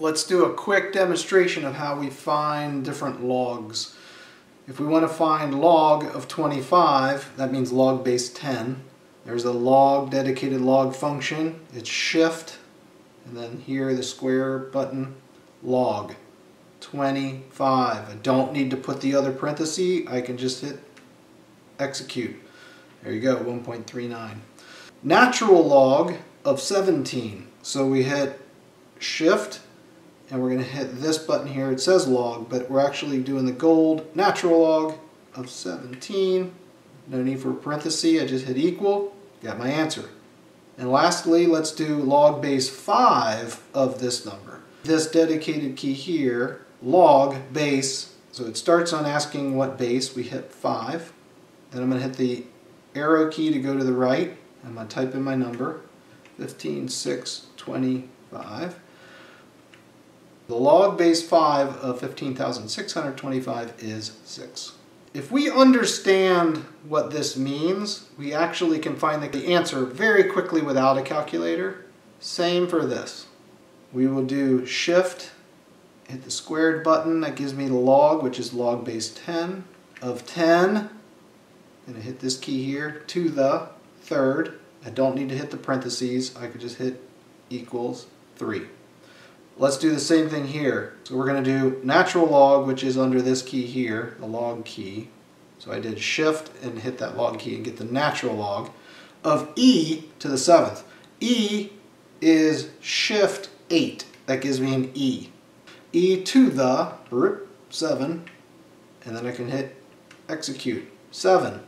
Let's do a quick demonstration of how we find different logs. If we want to find log of 25, that means log base 10. There's a log, dedicated log function. It's shift, and then here the square button, log 25. I don't need to put the other parenthesis. I can just hit execute. There you go, 1.39. Natural log of 17. So we hit shift and we're going to hit this button here. It says log, but we're actually doing the gold natural log of 17. No need for a parenthesis. I just hit equal. Got my answer. And lastly, let's do log base 5 of this number. This dedicated key here, log base, so it starts on asking what base. We hit 5. Then I'm going to hit the arrow key to go to the right. I'm going to type in my number, 15625. The log base 5 of 15,625 is 6. If we understand what this means, we actually can find the answer very quickly without a calculator. Same for this. We will do shift, hit the squared button, that gives me the log, which is log base 10 of 10. And I hit this key here, to the third. I don't need to hit the parentheses, I could just hit equals 3. Let's do the same thing here. So we're going to do natural log, which is under this key here, the log key. So I did shift and hit that log key and get the natural log of e to the seventh. e is shift 8. That gives me an e. e to the 7, and then I can hit execute. 7.